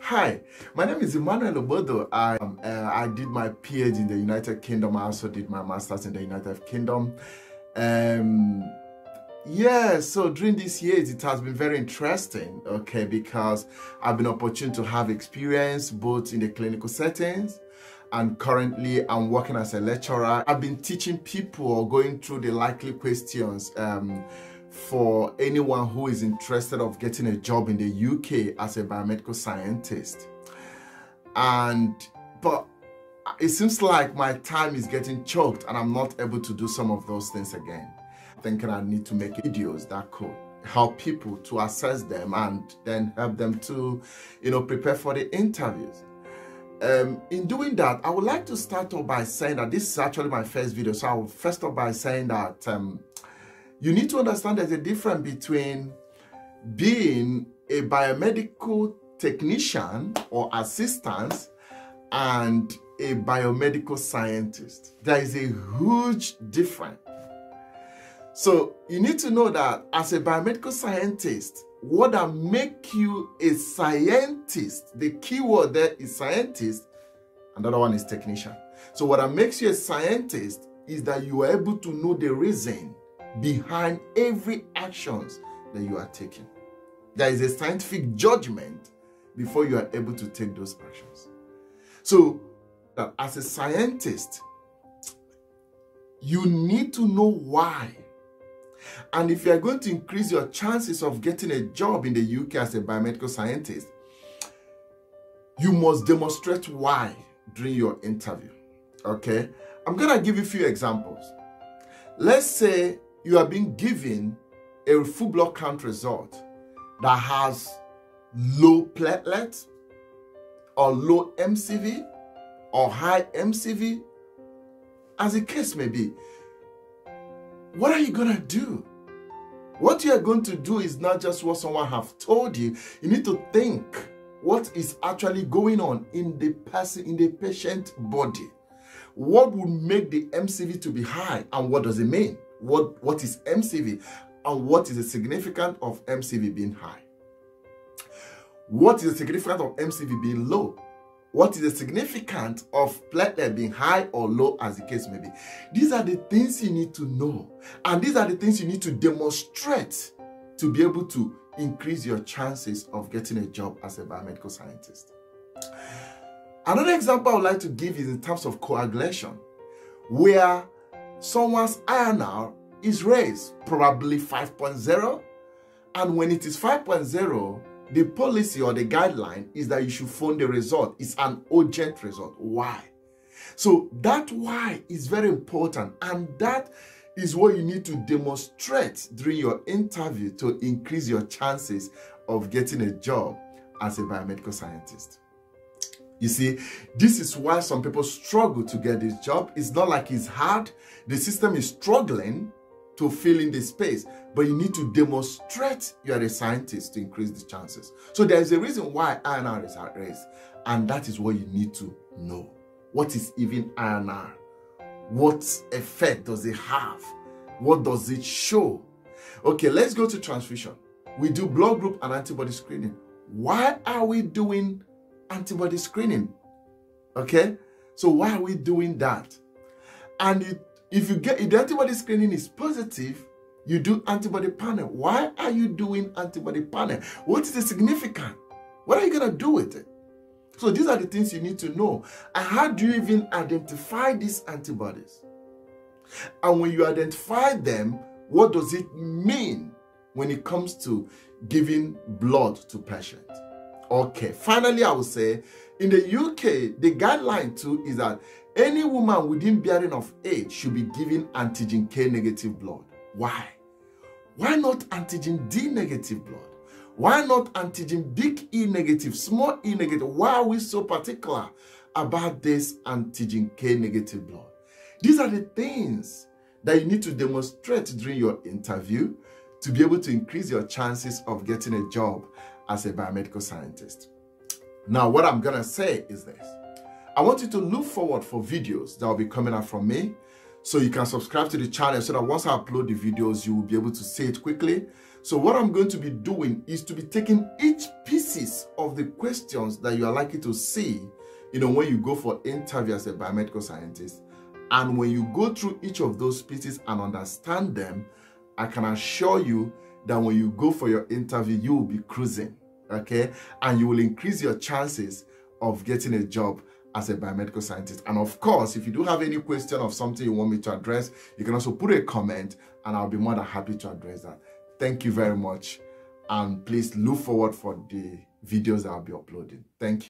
Hi, my name is Emmanuel Ogbodo. I, um, uh, I did my PhD in the United Kingdom. I also did my master's in the United Kingdom. Um, yeah, so during these years, it has been very interesting, okay, because I've been opportune to have experience both in the clinical settings and currently I'm working as a lecturer. I've been teaching people or going through the likely questions um, for anyone who is interested of getting a job in the UK as a biomedical scientist. And, but it seems like my time is getting choked and I'm not able to do some of those things again. Thinking I need to make videos that could help people to assess them and then help them to, you know, prepare for the interviews. Um, in doing that, I would like to start off by saying that this is actually my first video. So I will first off by saying that um, you need to understand there's a difference between being a biomedical technician or assistant and a biomedical scientist. There is a huge difference. So you need to know that as a biomedical scientist, what that make you a scientist, the key word there is scientist, another one is technician. So what that makes you a scientist is that you are able to know the reason behind every actions that you are taking. There is a scientific judgment before you are able to take those actions. So that as a scientist, you need to know why. And if you are going to increase your chances of getting a job in the UK as a biomedical scientist, you must demonstrate why during your interview. Okay? I'm going to give you a few examples. Let's say you are being given a full blood count result that has low platelet or low MCV or high MCV, as the case may be. What are you going to do? What you are going to do is not just what someone have told you. You need to think what is actually going on in the person, in the patient body. What would make the MCV to be high and what does it mean? What, what is MCV and what is the significance of MCV being high. What is the significance of MCV being low? What is the significance of platelet being high or low as the case may be? These are the things you need to know. And these are the things you need to demonstrate to be able to increase your chances of getting a job as a biomedical scientist. Another example I would like to give is in terms of coagulation, where someone's INR is raised, probably 5.0. And when it is 5.0, the policy or the guideline is that you should phone the result. It's an urgent result. Why? So that why is very important. And that is what you need to demonstrate during your interview to increase your chances of getting a job as a biomedical scientist. You see, this is why some people struggle to get this job. It's not like it's hard. The system is struggling to fill in the space, but you need to demonstrate you are a scientist to increase the chances. So there is a reason why INR is at risk, and that is what you need to know. What is even INR? What effect does it have? What does it show? Okay, let's go to transfusion. We do blood group and antibody screening. Why are we doing antibody screening. Okay? So why are we doing that? And it, if you get if the antibody screening is positive, you do antibody panel. Why are you doing antibody panel? What is the significance? What are you gonna do with it? So these are the things you need to know. And how do you even identify these antibodies? And when you identify them, what does it mean when it comes to giving blood to patients? Okay, finally, I will say in the UK, the guideline too is that any woman within bearing of age should be given antigen K negative blood. Why? Why not antigen D negative blood? Why not antigen big E negative, small e negative? Why are we so particular about this antigen K negative blood? These are the things that you need to demonstrate during your interview to be able to increase your chances of getting a job as a biomedical scientist. Now, what I'm going to say is this. I want you to look forward for videos that will be coming out from me. So you can subscribe to the channel so that once I upload the videos, you will be able to see it quickly. So what I'm going to be doing is to be taking each pieces of the questions that you are likely to see, you know, when you go for interview as a biomedical scientist. And when you go through each of those pieces and understand them, I can assure you that when you go for your interview, you will be cruising, okay? And you will increase your chances of getting a job as a biomedical scientist. And of course, if you do have any question of something you want me to address, you can also put a comment and I'll be more than happy to address that. Thank you very much. And please look forward for the videos I'll be uploading. Thank you.